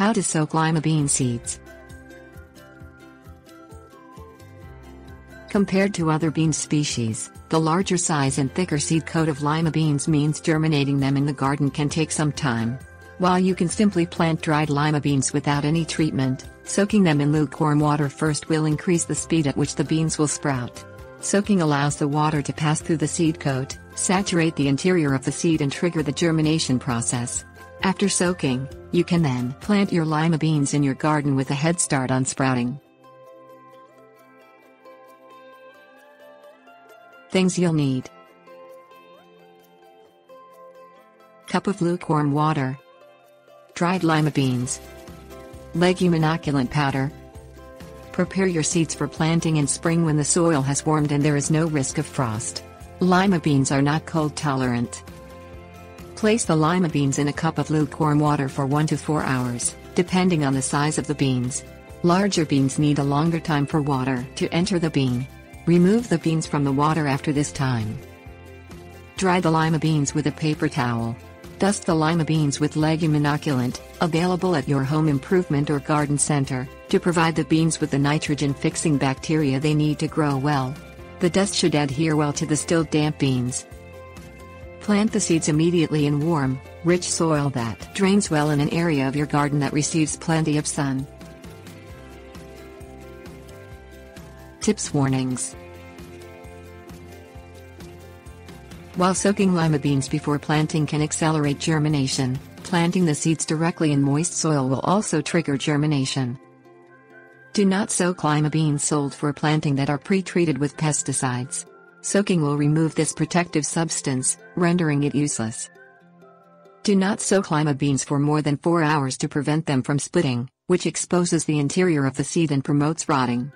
How to soak lima bean seeds. Compared to other bean species, the larger size and thicker seed coat of lima beans means germinating them in the garden can take some time. While you can simply plant dried lima beans without any treatment, soaking them in lukewarm water first will increase the speed at which the beans will sprout. Soaking allows the water to pass through the seed coat, saturate the interior of the seed and trigger the germination process. After soaking, you can then plant your lima beans in your garden with a head start on sprouting. Things you'll need Cup of lukewarm water, dried lima beans, legume inoculant powder. Prepare your seeds for planting in spring when the soil has warmed and there is no risk of frost. Lima beans are not cold tolerant. Place the lima beans in a cup of lukewarm water for 1 to 4 hours, depending on the size of the beans. Larger beans need a longer time for water to enter the bean. Remove the beans from the water after this time. Dry the lima beans with a paper towel. Dust the lima beans with legume inoculant, available at your home improvement or garden center, to provide the beans with the nitrogen-fixing bacteria they need to grow well. The dust should adhere well to the still damp beans. Plant the seeds immediately in warm, rich soil that drains well in an area of your garden that receives plenty of sun. Tips Warnings While soaking lima beans before planting can accelerate germination, planting the seeds directly in moist soil will also trigger germination. Do not soak lima beans sold for planting that are pre-treated with pesticides. Soaking will remove this protective substance, rendering it useless. Do not soak lima beans for more than 4 hours to prevent them from splitting, which exposes the interior of the seed and promotes rotting.